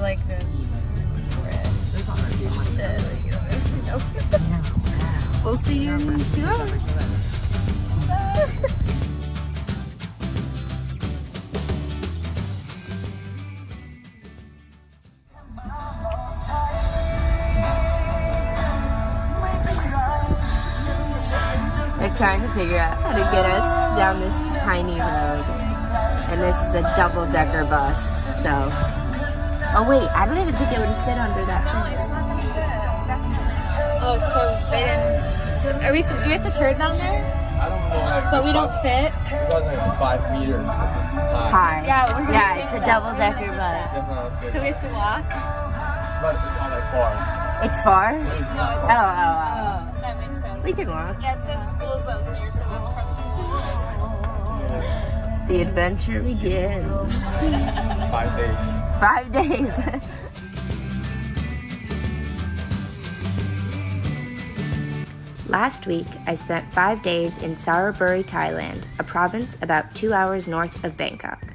like the forest. We'll see you in two hours. They're trying to figure out how to get us down this tiny road. And this is a double-decker bus, so. Oh wait, I don't even think it would fit under that thing. It's not gonna fit. Definitely. Oh, so they didn't. So are we? Do we have to turn down there? I don't know. Like, But we don't fit. It was like five meters high. High. Yeah, we're gonna Yeah, it's a double-decker bus. That's. So we have to walk. but it's not like far. It's far? No, it's oh, oh, oh, Oh. that makes sense. oh. We can walk. Yeah, it says school zone here, so that's probably. The adventure begins. Five days. Five days. Last week, I spent five days in Saraburi, Thailand, a province about two hours north of Bangkok.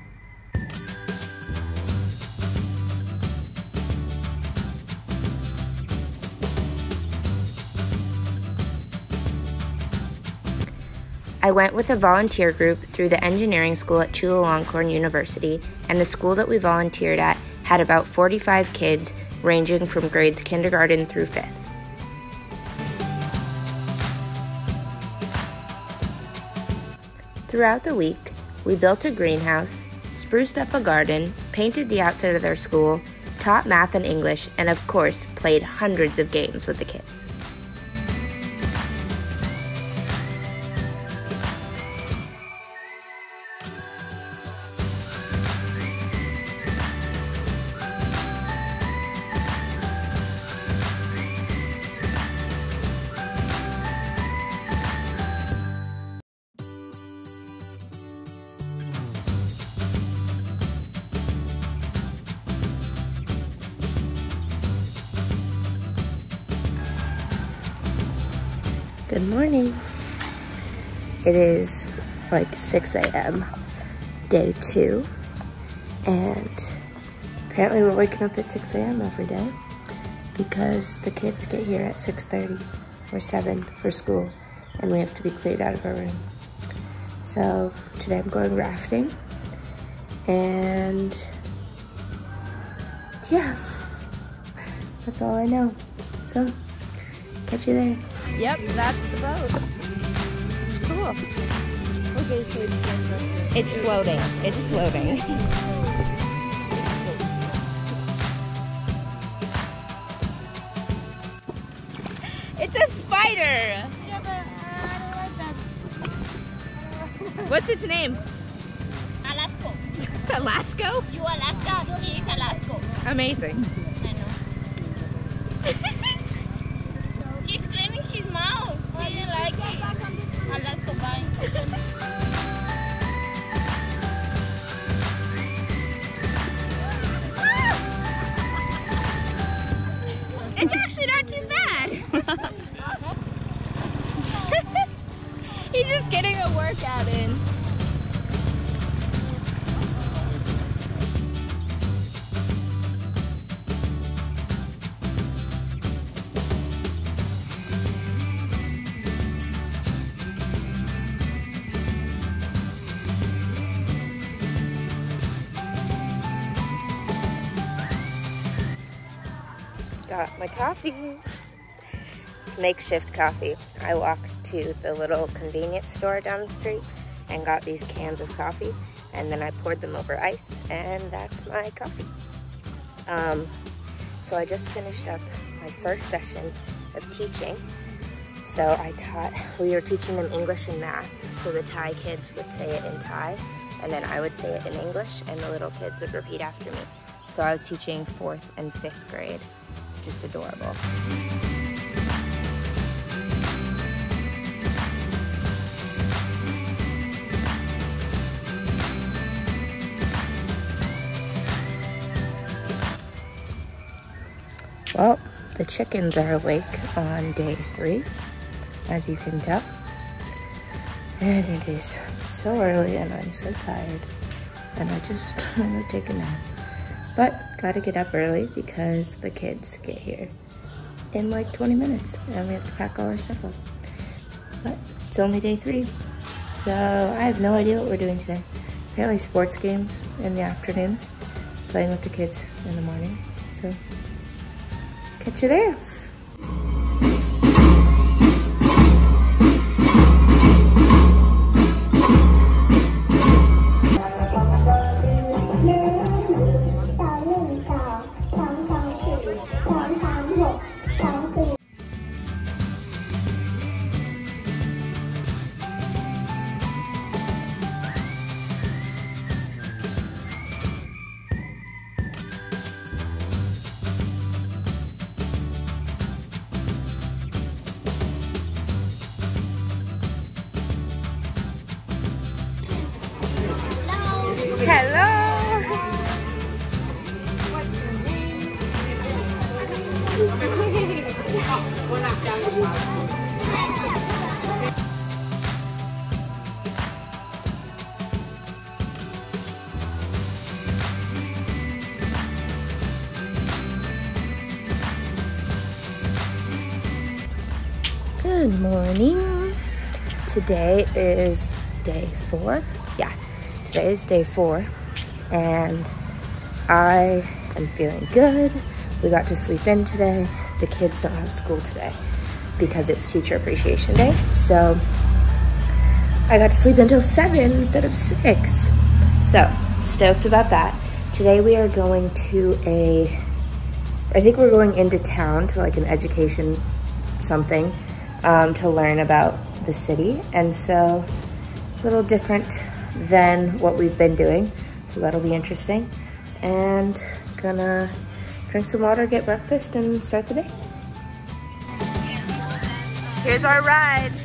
I went with a volunteer group through the engineering school at Chulalongkorn University, and the school that we volunteered at had about 45 kids ranging from grades kindergarten through fifth. Throughout the week, we built a greenhouse, spruced up a garden, painted the outside of their school, taught math and English, and of course, played hundreds of games with the kids. Good morning. It is like 6 a.m., day two, and apparently we're waking up at 6 a.m. every day because the kids get here at 6.30 or 7 for school, and we have to be cleared out of our room. So today I'm going rafting, and yeah, that's all I know. So, catch you there. Yep, that's the boat. Cool. Okay, so it's It's floating. It's floating. It's a spider. Yeah, but uh, I don't like that. What's its name? Alaska. Alaska. You Alaska, he is Alaska. Amazing. I know. not too bad. He's just getting a workout in. Got my coffee. It's makeshift coffee. I walked to the little convenience store down the street and got these cans of coffee and then I poured them over ice and that's my coffee. Um, so I just finished up my first session of teaching. So I taught, we were teaching them English and math. So the Thai kids would say it in Thai and then I would say it in English and the little kids would repeat after me. So I was teaching fourth and fifth grade. Just adorable. Well, the chickens are awake on day three, as you can tell. And it is so early and I'm so tired. And I just want to take a nap. But gotta get up early because the kids get here in like 20 minutes and we have to pack all our stuff up. But it's only day three. So I have no idea what we're doing today. Apparently sports games in the afternoon, playing with the kids in the morning. So catch you there. Hello. Good morning. Today is day four. Yeah, today is day four and I am feeling good. We got to sleep in today. The kids don't have school today because it's teacher appreciation day. So I got to sleep until seven instead of six. So stoked about that. Today we are going to a, I think we're going into town to like an education something um, to learn about the city. And so a little different than what we've been doing. So that'll be interesting. And gonna drink some water, get breakfast, and start the day. Here's our ride.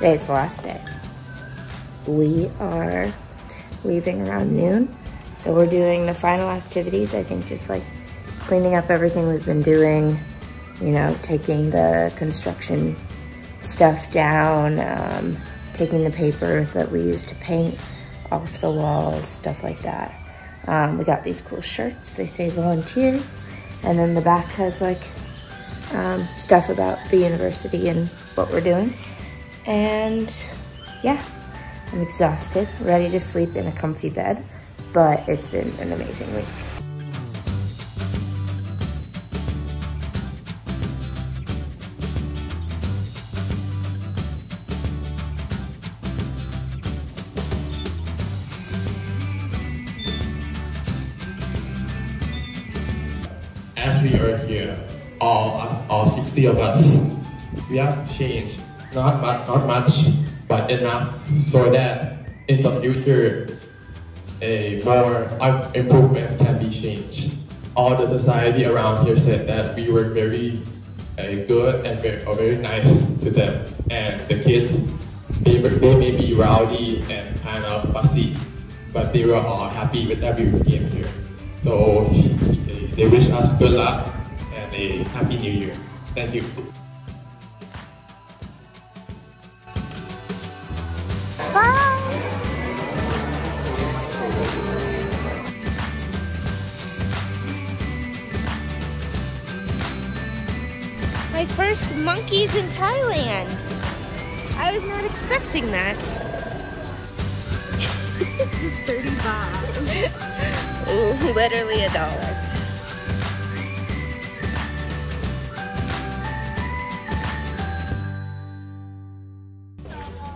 Today's the last day. We are leaving around noon. So we're doing the final activities. I think just like cleaning up everything we've been doing, you know, taking the construction stuff down, um, taking the paper that we use to paint off the walls, stuff like that. Um, we got these cool shirts. They say volunteer. And then the back has like um, stuff about the university and what we're doing. And yeah, I'm exhausted, ready to sleep in a comfy bed, but it's been an amazing week. as we are here, all all 60 of us, we have changed not much, not much, but enough so that in the future, a more improvement can be changed. All the society around here said that we were very uh, good and very, uh, very nice to them, and the kids they, they may be rowdy and kind of fussy, but they were all happy with every we came here. So they wish us good luck and a happy new year. Thank you. My first monkeys in Thailand. I was not expecting that. This is 35. Ooh, literally a dollar.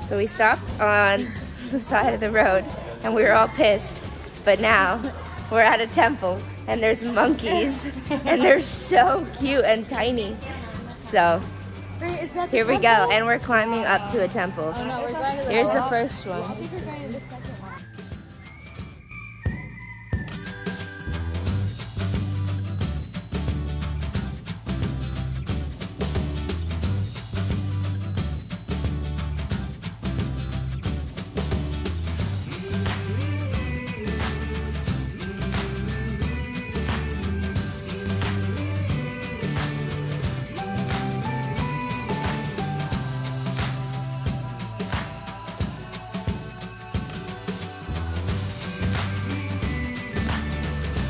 So we stopped on the side of the road and we were all pissed. But now we're at a temple and there's monkeys and they're so cute and tiny. So here we go and we're climbing up to a temple. Here's the first one.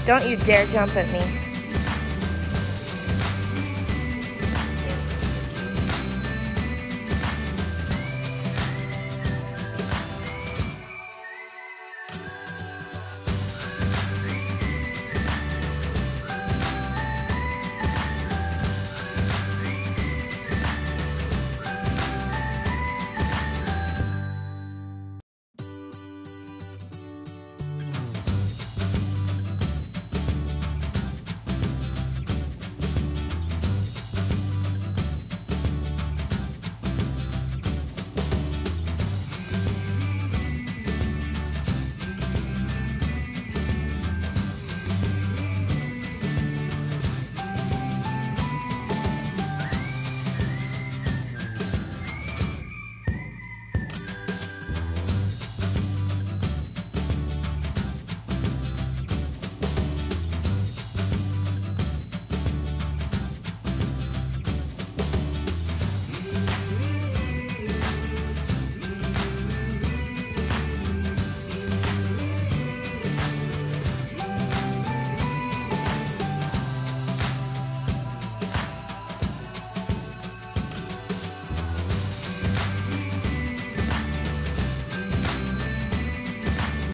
Don't you dare jump at me.